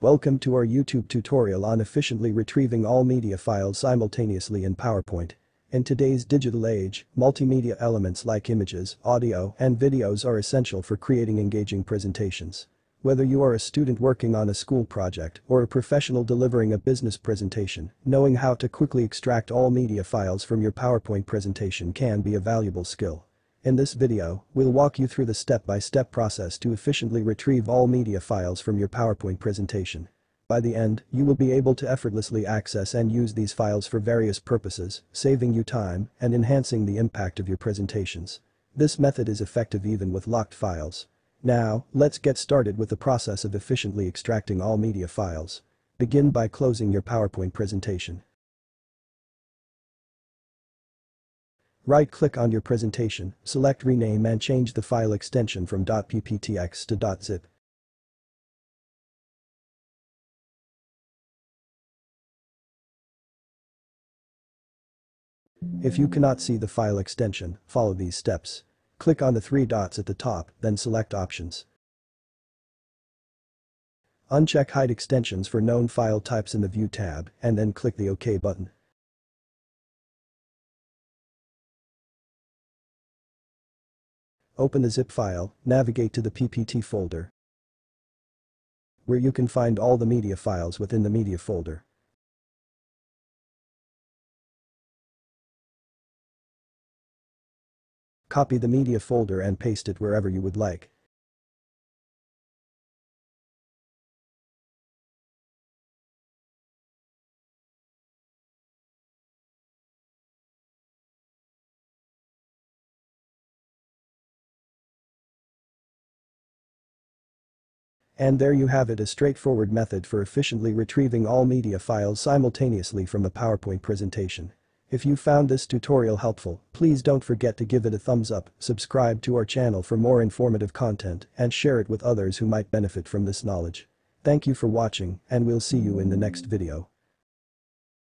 Welcome to our YouTube tutorial on efficiently retrieving all media files simultaneously in PowerPoint. In today's digital age, multimedia elements like images, audio, and videos are essential for creating engaging presentations. Whether you are a student working on a school project or a professional delivering a business presentation, knowing how to quickly extract all media files from your PowerPoint presentation can be a valuable skill. In this video, we'll walk you through the step-by-step -step process to efficiently retrieve all media files from your PowerPoint presentation. By the end, you will be able to effortlessly access and use these files for various purposes, saving you time and enhancing the impact of your presentations. This method is effective even with locked files. Now, let's get started with the process of efficiently extracting all media files. Begin by closing your PowerPoint presentation. Right-click on your presentation, select Rename and change the file extension from .pptx to .zip. If you cannot see the file extension, follow these steps. Click on the three dots at the top, then select Options. Uncheck Hide Extensions for known file types in the View tab, and then click the OK button. Open the zip file, navigate to the PPT folder, where you can find all the media files within the media folder. Copy the media folder and paste it wherever you would like. And there you have it a straightforward method for efficiently retrieving all media files simultaneously from a PowerPoint presentation. If you found this tutorial helpful, please don't forget to give it a thumbs up, subscribe to our channel for more informative content, and share it with others who might benefit from this knowledge. Thank you for watching, and we'll see you in the next video.